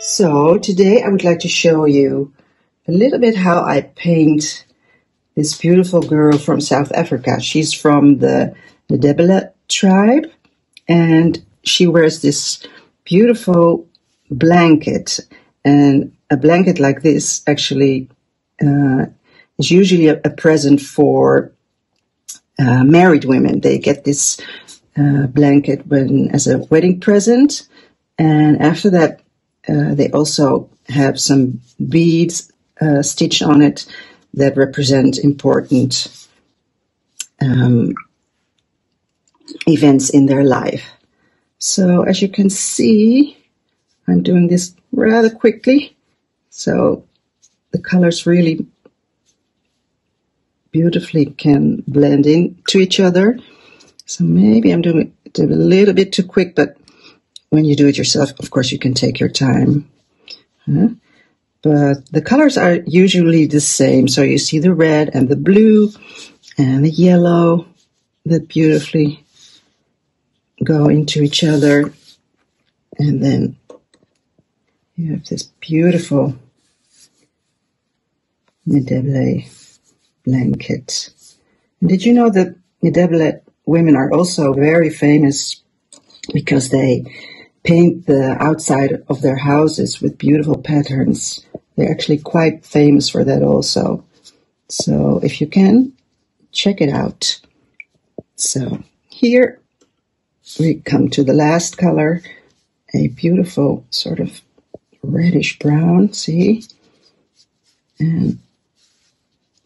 So today I would like to show you a little bit how I paint this beautiful girl from South Africa. She's from the Ndebele tribe and she wears this beautiful blanket and a blanket like this actually uh, is usually a, a present for uh, married women. They get this uh, blanket when as a wedding present and after that uh, they also have some beads uh, stitched on it that represent important um, events in their life. So as you can see, I'm doing this rather quickly. So the colors really beautifully can blend in to each other. So maybe I'm doing it a little bit too quick, but when you do it yourself, of course, you can take your time. Huh? But the colors are usually the same. So you see the red and the blue and the yellow that beautifully go into each other. And then you have this beautiful Ndebele blanket. And did you know that Ndebele women are also very famous because they paint the outside of their houses with beautiful patterns. They're actually quite famous for that also. So if you can, check it out. So here we come to the last color, a beautiful sort of reddish brown, see? And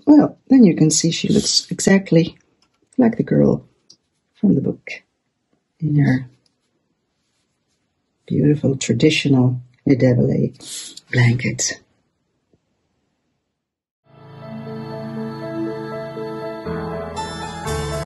well, then you can see she looks exactly like the girl from the book in her beautiful traditional Ndebele blanket.